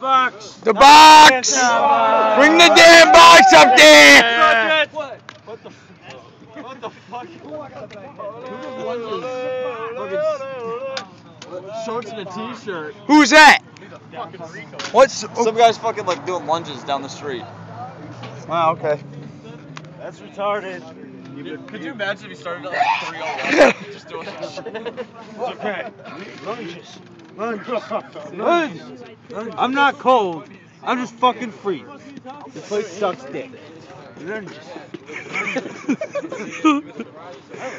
Box. The box! Bring the damn box up there! What? What the? What the fuck? Shorts and a t-shirt. Who's that? What's Some guy's fucking like doing lunges down the street. Wow, okay. That's retarded. Could you imagine if he started at like 3 just doing that shit? Okay. Lunges. Lunges. I'm not cold. I'm just fucking free. The place sucks dick. Lunges.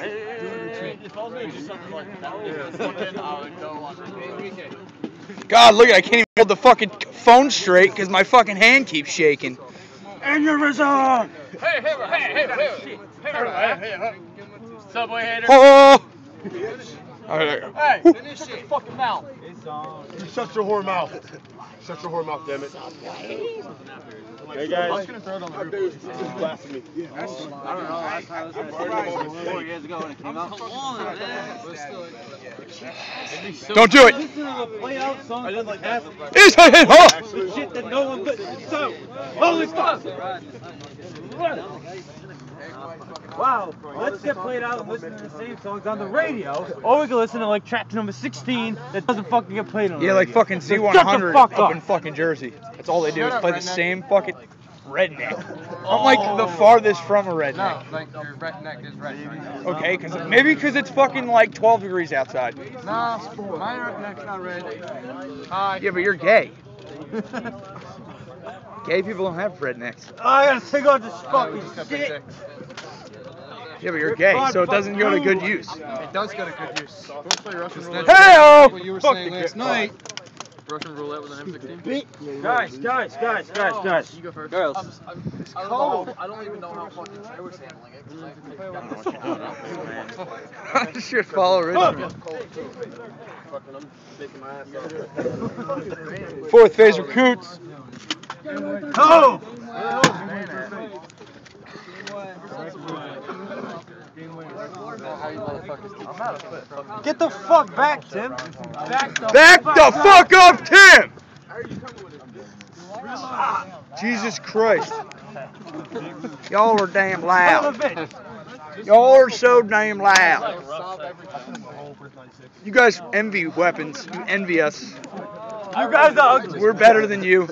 If I was gonna do something like that, fucking, I would go on God, look, I can't even hold the fucking phone straight because my fucking hand keeps shaking. Aneurysm! Hey, hey, hey, hey, hey, hey, hey, hey, Subway hater. Oh! All right. Hey, Woo. finish your fucking mouth. You shut your whore mouth. Shut your whore mouth, damn it. Hey guys. This is blasphemy. I don't know. Last time I was four years ago when it came out. Come on, man. Don't do it. Listen to the play out song from the past. It's a hit. Oh! With shit that no one listens to. Holy fuck! Wow, let's get played out and listen to the same songs on the radio, or we can listen to like track number 16 that doesn't fucking get played on the Yeah, like radio. fucking So Z100 shut the fuck up up. in fucking Jersey. That's all they do is play the same fucking redneck. I'm like oh. the farthest from a redneck. like your redneck is red. Okay, cause maybe because it's fucking like 12 degrees outside. No, my redneck's not red. Hi. Yeah, but you're gay. Gay people don't have rednecks. I gotta take out this fucking shit. Yeah, but you're gay, so it doesn't go to good use. It does go to good use. Hey-o! What you were saying last night. Russian roulette with an M16. Guys, guys, guys, guys, guys. You go first. Girls. I'm, I'm, it's cold. I don't even know how fucking Trey was handling it. I- I should follow Richmond. Fucking, I'm making my ass off. Fourth phase recruits. Oh! How you motherfuckers think- I'm out of it. Get the fuck back, Tim. Back the Back the fuck up, Tim! Jesus Christ. Y'all are damn loud. Y'all are so damn loud. You guys envy weapons. You envy us. You guys are ugly. We're better than you.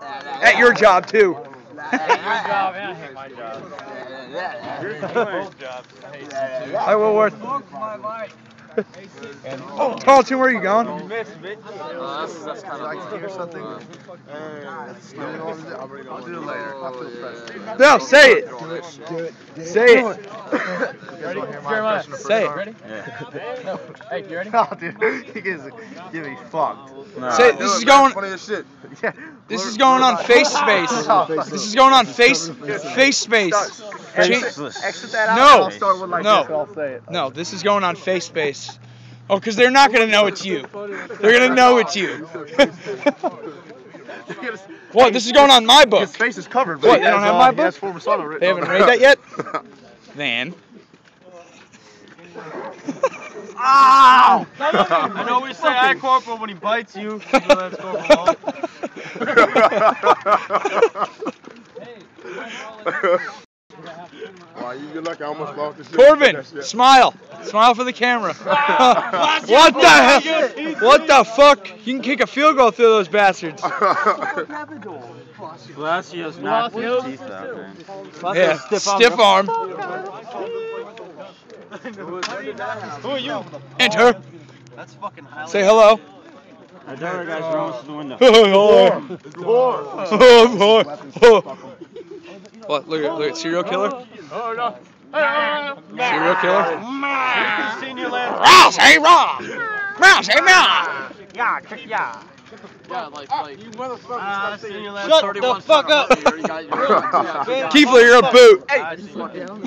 At your job, too. Your I will worth. Oh, Carlton, where are you going? Uh, that's, that's kind of Like to hear something? I'll do it later. I feel pressed. No, say it. Say it. Jeremiah, Say it. Ready? Hey, you ready? Oh, dude, he gets get me fucked. Say it. This is going. Funny as shit. Yeah. This is going on face space. This is going on face face space. Exit that out. No. I'll start with like No. this. I'll say it. No, this is going on face space. Oh, because they're not gonna know it's you. They're gonna know it's you. what? This is going on my book. His face is covered. But What, he they don't have uh, my he has book? former son written They haven't on read that yet. Van. Ow! I know we say I corporal when he bites you. so that's corporal. Wow, you good luck. I almost lost the shit. Corbin, smile. Smile for the camera. what the hell? What the fuck? You can kick a field goal through those bastards. Palacios knocked his teeth out, man. Yeah, Stiff arm. Who are you? Enter. That's fucking highlight. Say hello. I tell her guys rolling through the window. hello. It's war. Oh, boy. What? Look at look at serial killer. Oh, no. Serial killer. Senior last. Rouse, hey, Rob. Rouse, hey, Rob. Yeah, kick yeah. Yeah, like, like. You Ah, senior last. Shut the fuck up. You already got your. Yeah, Keefler, you're a boot. Hey. I just fucking.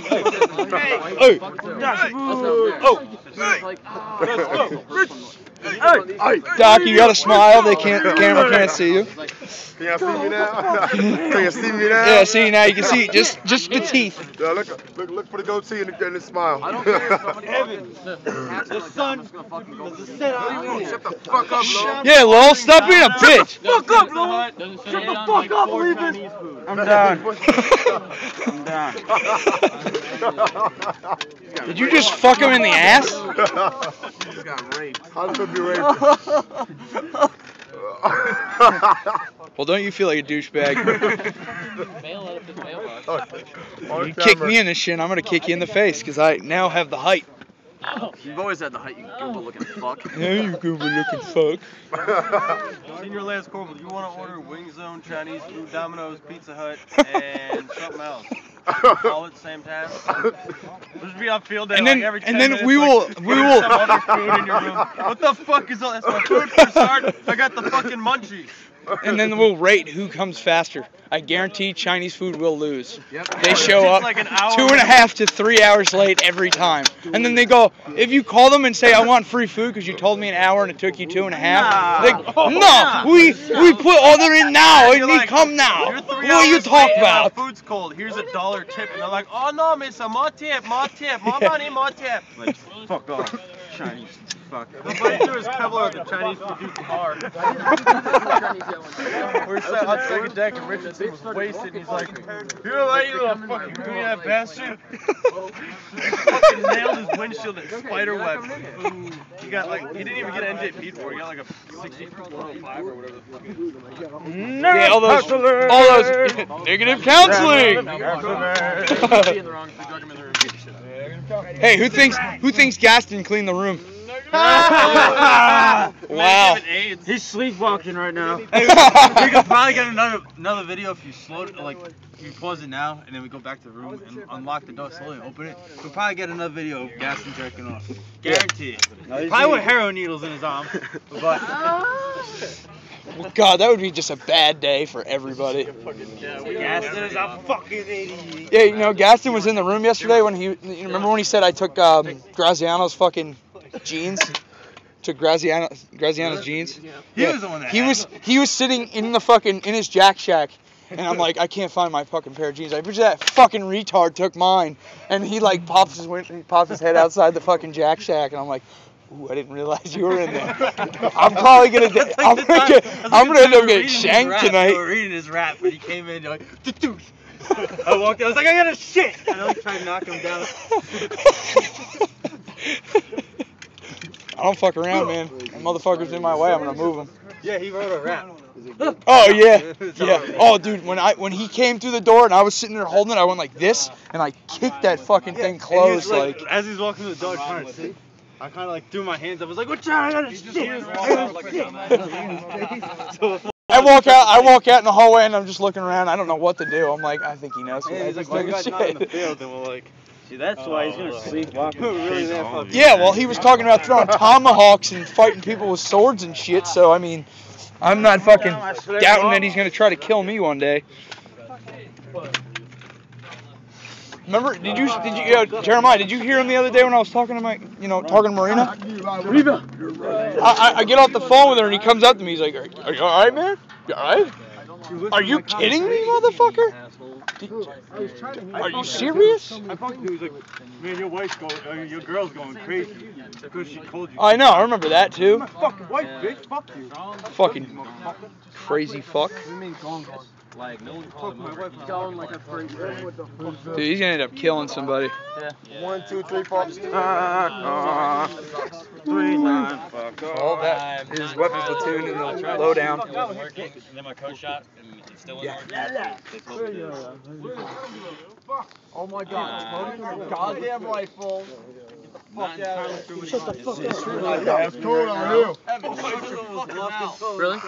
Hey. Oh. Like, Hey. Doc, you gotta smile. They can't. The camera can't see you. Can y'all see me now? Can you see me now? Yeah, see now you can see just just the teeth. Yeah, look, look, look for the goatee and the, and the smile. I don't care if somebody Heaven. fucking The sun is gonna fucking go Does it set out Shut the fuck up, Lo. Yeah, lol, stop being a bitch. Fuck up, Lord! Shut the fuck up, Levis! I'm done. I'm done. Did you just fuck him in the ass? He's got raped. How could be raped? Well, don't you feel like a douchebag? Mail it up to mailbox. You kick me in the shin, I'm gonna kick you in the face because I now have the height. You've always had the height, you goofball looking fuck. Yeah, you goober looking fuck. Senior Lance Corporal, you want to order Wing Zone, Chinese food, Domino's, Pizza Hut, and something else. All at the same time. Just be on field day And like then- every 10 and then minutes, we like, will- we will- some other food in your room. What the fuck is all that's my food for start? I got the fucking munchies. And then we'll rate who comes faster. I guarantee Chinese food will lose. Yep. They show up like an hour two and a half to three hours late every time. And then they go, if you call them and say, I want free food because you told me an hour and it took you two and a half, they oh, go, no, we, we put order in now and You're like, come now. What are you hours talk late about? The food's cold. Here's a dollar tip, and they're like, "Oh no, miss, more tip, more tip, more money, more tip." Like, fuck off, Chinese. Fuck. The funny thing is Kevlar, the Chinese produced car. We're sat on second deck, and Richardson was wasted, and he's like, "You know what, you little fucking goony ass bastard." fucking nailed his windshield in spider web. He got like, he didn't even get NJP for it. He got like a 6405 or whatever the fuck. it is. Yeah, all those, all those negative counseling. Hey, who thinks who thinks Gaston cleaned the room? wow. Wow. He's sleepwalking right now. we could probably get another another video if you slow it, like if you pause it now and then we go back to the room and unlock the door slowly and open it. We'll probably get another video of Gaston jerking off. Guarantee it. Probably with heroin needles in his arm. But oh. God, that would be just a bad day for everybody. Gaston is a fucking idiot. Yeah, you know, Gaston was in the room yesterday when he. You remember when he said I took um, Graziano's fucking jeans? Took Graziano, Graziano's jeans. Yeah. He was the one that He was them. he was sitting in the fucking in his Jack Shack, and I'm like, I can't find my fucking pair of jeans. I bet you that fucking retard took mine, and he like pops his he pops his head outside the fucking Jack Shack, and I'm like. Ooh, I didn't realize you were in there. I'm probably gonna. Like I'm gonna get. I'm gonna end up getting shanked tonight. We were reading his rap, but he came in like, I walked in, I was like, I got a shit. And I like tried to knock him down. I don't fuck around, man. That motherfucker's in my way. I'm gonna move him. Yeah, he wrote a rap. Oh yeah, yeah. Oh dude, when I when he came through the door and I was sitting there holding it, I went like this and I kicked that fucking thing And he was closed. Like, as he's walking through the door trying to see. I kind of like threw my hands up. I was like, "Watch out! I got a shit! I got a shit!" So I walk out, I walk out in the hallway and I'm just looking around. I don't know what to do. I'm like, I think he knows. Yeah, he's like, just "Why you took guys a not in the field?" And we're like, "See, that's why he's gonna oh, sleepwalk." really Yeah, well, he was talking about throwing tomahawks and fighting people with swords and shit. So I mean, I'm not fucking doubting that he's gonna try to kill me one day. Remember? Did you? Did you? Jeremiah? Did you hear him the other day when I was talking to my, you know, talking to Marina? I, I, I get off the phone with her and he comes up to me. He's like, "Are, are you all right, man? You all right? Are you kidding me, motherfucker? Are you serious?" I fucking he was like, man, your wife's going, uh, your girl's going crazy because she called you. I know. I remember that too. my fucking wife, bitch. Fuck you. Fucking crazy fuck. Like, no one's calling my wife. Going like a crazy. Dude, he's gonna end up killing somebody. One, two, three, four. Three times, fuck off. All that. His weapon platoon in the lowdown. Then my coach shot, and it still wasn't working. Oh my god. Goddamn rifle. Fuck out. That's cool on you. Really?